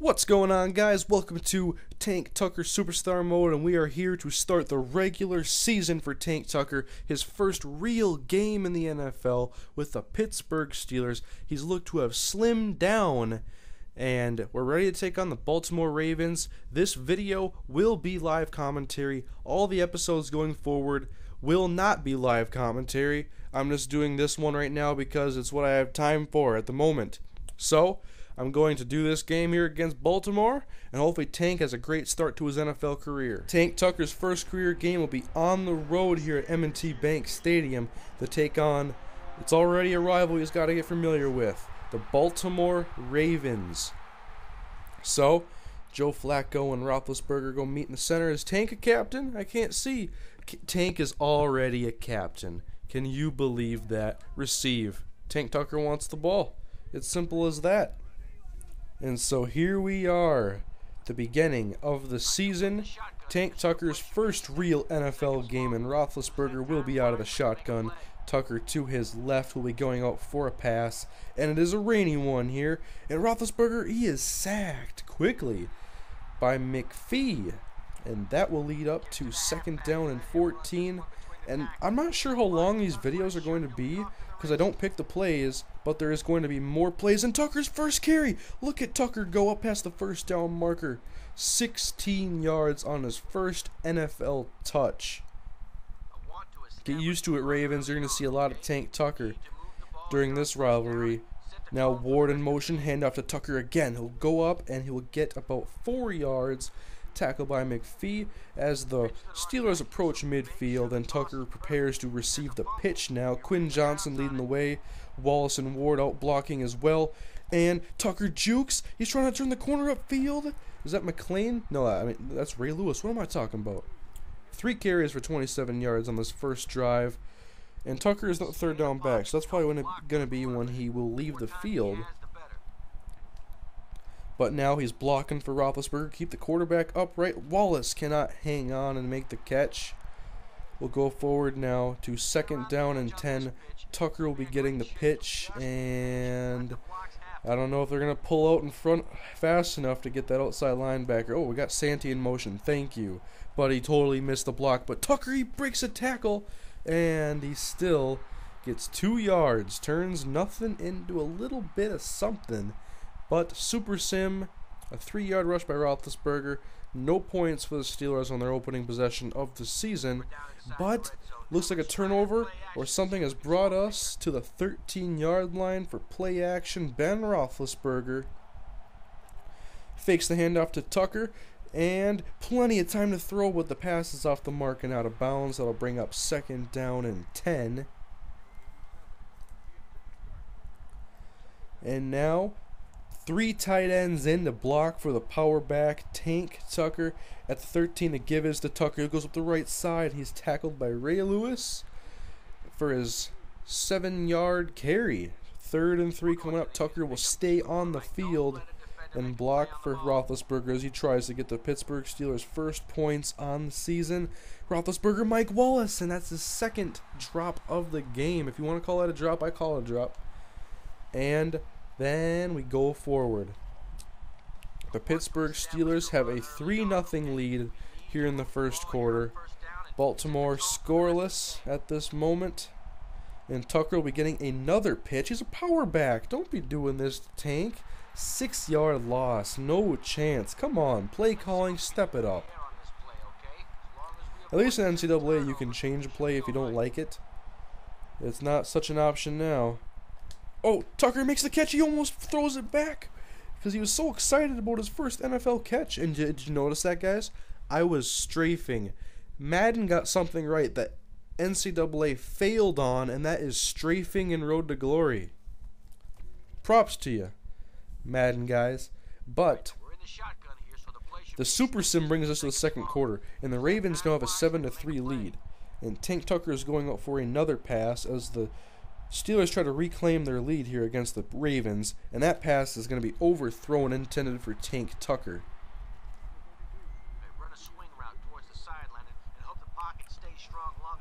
What's going on, guys? Welcome to Tank Tucker Superstar Mode, and we are here to start the regular season for Tank Tucker, his first real game in the NFL with the Pittsburgh Steelers. He's looked to have slimmed down, and we're ready to take on the Baltimore Ravens. This video will be live commentary. All the episodes going forward will not be live commentary. I'm just doing this one right now because it's what I have time for at the moment. So, I'm going to do this game here against Baltimore, and hopefully Tank has a great start to his NFL career. Tank Tucker's first career game will be on the road here at M&T Bank Stadium to take on, it's already a rival he's got to get familiar with, the Baltimore Ravens. So, Joe Flacco and Roethlisberger go meet in the center. Is Tank a captain? I can't see. Tank is already a captain. Can you believe that? Receive. Tank Tucker wants the ball. It's simple as that. And so here we are, the beginning of the season. Tank Tucker's first real NFL game, and Roethlisberger will be out of the shotgun. Tucker to his left will be going out for a pass, and it is a rainy one here. And Roethlisberger, he is sacked quickly by McPhee, and that will lead up to second down and 14. And I'm not sure how long these videos are going to be, because I don't pick the plays, but there is going to be more plays. And Tucker's first carry. Look at Tucker go up past the first down marker. 16 yards on his first NFL touch. Get used to it, Ravens. You're going to see a lot of Tank Tucker during this rivalry. Now Ward in motion, handoff to Tucker again. He'll go up and he will get about four yards tackle by McPhee as the Steelers approach midfield and Tucker prepares to receive the pitch now. Quinn Johnson leading the way, Wallace and Ward out blocking as well, and Tucker jukes. He's trying to turn the corner upfield. Is that McClain? No, I mean that's Ray Lewis. What am I talking about? Three carries for 27 yards on this first drive. And Tucker is not third down back, so that's probably going to be when he will leave the field. But now he's blocking for Roethlisberger. Keep the quarterback upright. Wallace cannot hang on and make the catch. We'll go forward now to second down and 10. Tucker will be getting the pitch, and I don't know if they're going to pull out in front fast enough to get that outside linebacker. Oh, we got Santi in motion. Thank you. But he totally missed the block. But Tucker, he breaks a tackle, and he still gets two yards. Turns nothing into a little bit of something. But Super Sim, a three yard rush by Roethlisberger, no points for the Steelers on their opening possession of the season, but looks like a turnover or something has brought us to the 13 yard line for play action. Ben Roethlisberger fakes the handoff to Tucker, and plenty of time to throw, but the pass is off the mark and out of bounds. That'll bring up second down and 10. And now Three tight ends in to block for the power back. Tank Tucker at the 13 to give his to Tucker. Who goes up the right side. He's tackled by Ray Lewis for his seven yard carry. Third and three coming up. Tucker will stay on the field and block for Roethlisberger as he tries to get the Pittsburgh Steelers' first points on the season. Roethlisberger, Mike Wallace, and that's his second drop of the game. If you want to call that a drop, I call it a drop. And then we go forward. The Pittsburgh Steelers have a 3 0 lead here in the first quarter. Baltimore scoreless at this moment. And Tucker will be getting another pitch. He's a power back. Don't be doing this, Tank. Six yard loss. No chance. Come on. Play calling. Step it up. At least in NCAA, you can change a play if you don't like it. It's not such an option now. Oh, Tucker makes the catch. He almost throws it back because he was so excited about his first NFL catch. And did you notice that, guys? I was strafing. Madden got something right that NCAA failed on, and that is strafing in Road to Glory. Props to you, Madden guys. But the Super Sim brings us to the second quarter, and the Ravens now have a 7 to 3 lead. And Tank Tucker is going out for another pass as the Steelers try to reclaim their lead here against the Ravens, and that pass is going to be overthrown intended for Tank Tucker.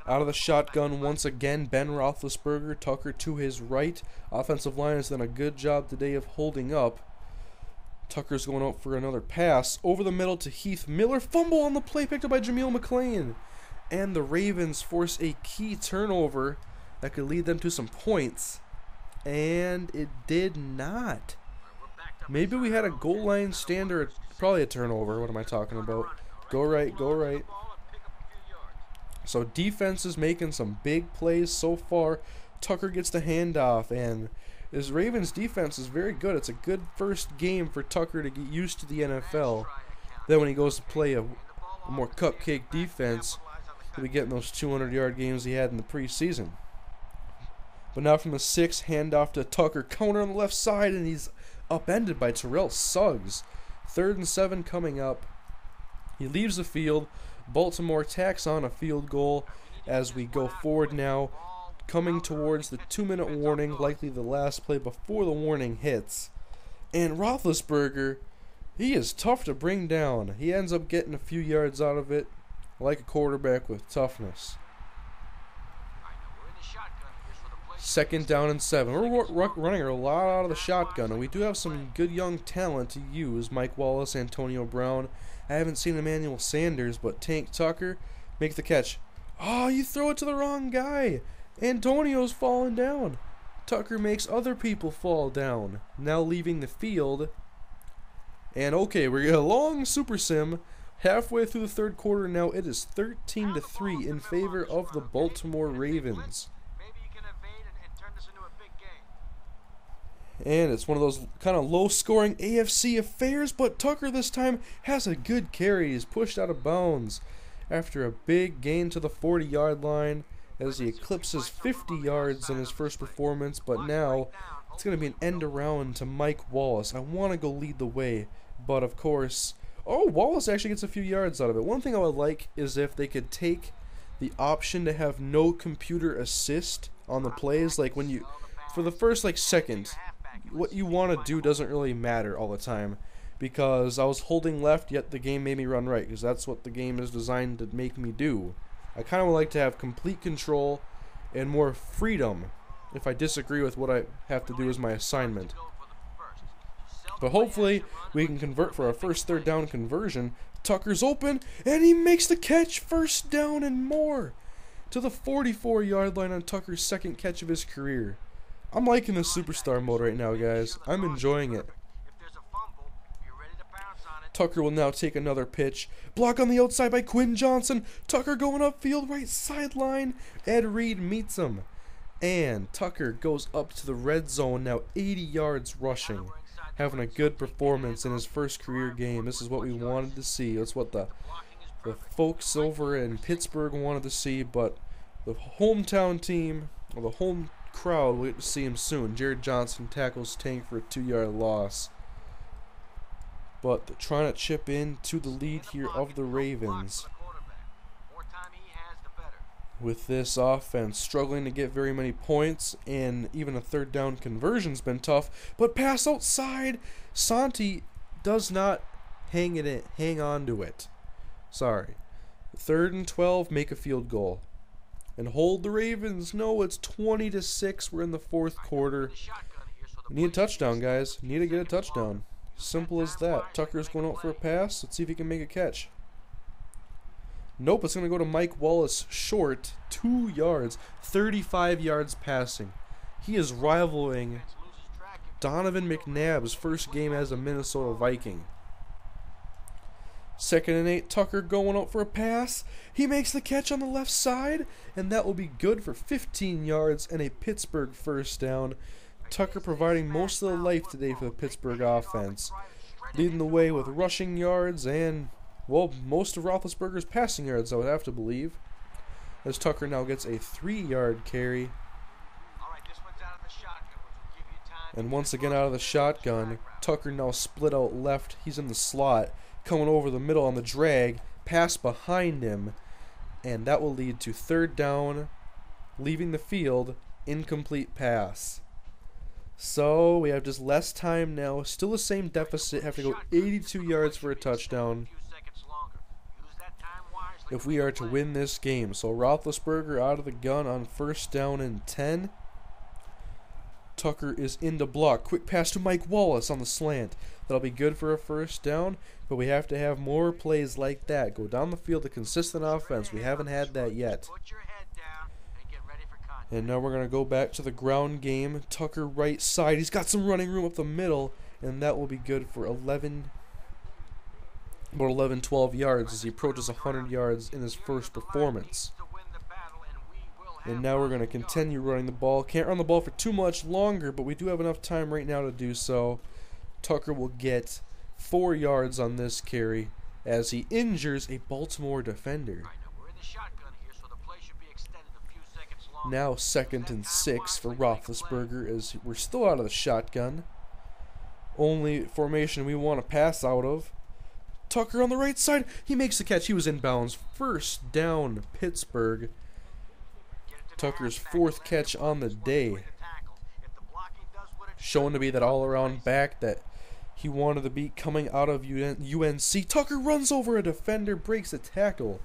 Out of the shotgun once again, Ben Roethlisberger, Tucker to his right. Offensive line has done a good job today of holding up. Tucker's going out for another pass over the middle to Heath Miller. Fumble on the play picked up by Jameel McClain. And the Ravens force a key turnover that could lead them to some points. And it did not. Maybe we had a goal line stand or probably a turnover. What am I talking about? Go right, go right. So defense is making some big plays so far. Tucker gets the handoff, and this Ravens defense is very good. It's a good first game for Tucker to get used to the NFL. Then when he goes to play a, a more cupcake defense, he'll be getting those 200 yard games he had in the preseason. But now from the six, handoff to Tucker, counter on the left side, and he's upended by Terrell Suggs. Third and seven coming up. He leaves the field. Baltimore tacks on a field goal as we go forward now, coming towards the two minute warning, likely the last play before the warning hits. And Roethlisberger, he is tough to bring down. He ends up getting a few yards out of it, like a quarterback with toughness. Second down and seven. We're running a lot out of the shotgun, and we do have some good young talent to use. Mike Wallace, Antonio Brown. I haven't seen Emmanuel Sanders, but Tank Tucker makes the catch. Oh, you throw it to the wrong guy. Antonio's falling down. Tucker makes other people fall down, now leaving the field. And okay, we're a long super sim. Halfway through the third quarter now, it is 13 to 3 in favor of the Baltimore Ravens. And it's one of those kind of low scoring AFC affairs, but Tucker this time has a good carry. He's pushed out of bounds after a big gain to the 40 yard line as he eclipses 50 yards in his first performance, but now it's going to be an end around to Mike Wallace. I want to go lead the way, but of course, oh, Wallace actually gets a few yards out of it. One thing I would like is if they could take the option to have no computer assist on the plays, like when you, for the first like second, what you want to do doesn't really matter all the time because I was holding left yet the game made me run right because that's what the game is designed to make me do. I kind of like to have complete control and more freedom if I disagree with what I have to do as my assignment. But hopefully we can convert for our first third down conversion. Tucker's open and he makes the catch first down and more to the 44 yard line on Tucker's second catch of his career. I'm liking the superstar mode right now, guys. I'm enjoying it. Tucker will now take another pitch. Block on the outside by Quinn Johnson. Tucker going upfield, right sideline. Ed Reed meets him. And Tucker goes up to the red zone, now 80 yards rushing. Having a good performance in his first career game. This is what we wanted to see. That's what the, the folks over in Pittsburgh wanted to see. But the hometown team, or the home crowd will get to see him soon. Jarret Johnson tackles Tank for a two yard loss. But they're trying to chip in to the lead here of the Ravens. With this offense struggling to get very many points, and even a third down conversion's been tough. But pass outside, Santi does not hang it in, hang on to it. Sorry. Third and 12, make a field goal and hold the Ravens. No, it's 20 to 6. We're in the fourth quarter. need a touchdown, guys. Need to get a touchdown. Simple as that. Tucker's going out for a pass. Let's see if he can make a catch. Nope, it's going to go to Mike Wallace short, two yards, 35 yards passing. He is rivaling Donovan McNabb's first game as a Minnesota Viking. Second and eight, Tucker going out for a pass. He makes the catch on the left side, and that will be good for 15 yards and a Pittsburgh first down. Tucker providing most of the life today for the Pittsburgh offense, leading the way with rushing yards and, well, most of Roethlisberger's passing yards, I would have to believe. As Tucker now gets a three yard carry. And once again out of the shotgun, Tucker now split out left. He's in the slot coming over the middle on the drag, pass behind him, and that will lead to third down, leaving the field, incomplete pass. So we have just less time now. Still the same deficit. Have to go 82 yards for a touchdown. If we are to win this game. So Roethlisberger out of the gun on first down and 10. Tucker is in the block. Quick pass to Mike Wallace on the slant. That'll be good for a first down, but we have to have more plays like that. Go down the field, a consistent offense. We haven't had that yet. And now we're going to go back to the ground game. Tucker right side. He's got some running room up the middle, and that will be good for 11 about 11 12 yards as he approaches 100 yards in his first performance. And now we're going to continue running the ball. Can't run the ball for too much longer, but we do have enough time right now to do so. Tucker will get 4 yards on this carry as he injures a Baltimore defender. Now second and six for Roethlisberger as we're still out of the shotgun. Only formation we want to pass out of. Tucker on the right side. He makes the catch. He was inbounds. First down, Pittsburgh. Tucker's fourth catch on the day. Showing to be that all around back that he wanted to be coming out of UNC. Tucker runs over a defender, breaks a tackle.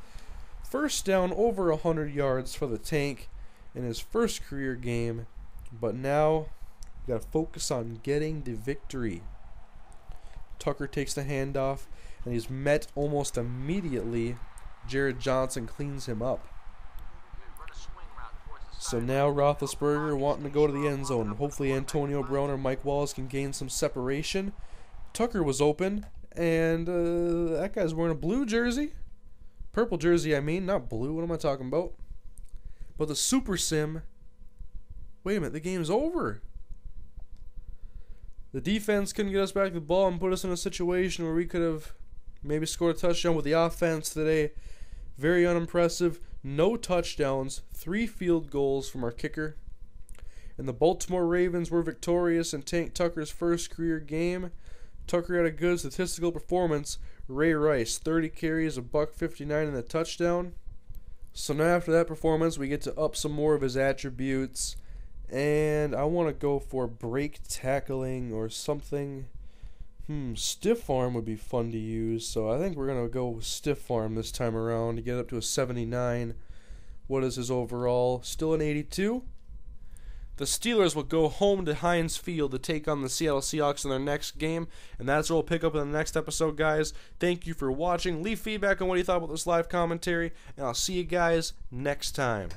First down, over 100 yards for the tank in his first career game. But now, we got to focus on getting the victory. Tucker takes the handoff, and he's met almost immediately. Jarret Johnson cleans him up. So now Roethlisberger wanting to go to the end zone. Hopefully Antonio Brown or Mike Wallace can gain some separation. Tucker was open, and uh, that guy's wearing a blue jersey. Purple jersey, I mean, not blue. What am I talking about? But the Super Sim. Wait a minute, the game's over. The defense couldn't get us back the ball and put us in a situation where we could have maybe scored a touchdown with the offense today. Very unimpressive. No touchdowns, three field goals from our kicker. And the Baltimore Ravens were victorious in Tank Tucker's first career game. Tucker had a good statistical performance. Ray Rice, 30 carries, a buck 59 in the touchdown. So now after that performance, we get to up some more of his attributes. And I want to go for break tackling or something. Hmm, stiff arm would be fun to use. So I think we're going to go with stiff arm this time around to get up to a 79. What is his overall? Still an 82? The Steelers will go home to Heinz Field to take on the Seattle Seahawks in their next game, and that's what we'll pick up in the next episode, guys. Thank you for watching. Leave feedback on what you thought about this live commentary, and I'll see you guys next time.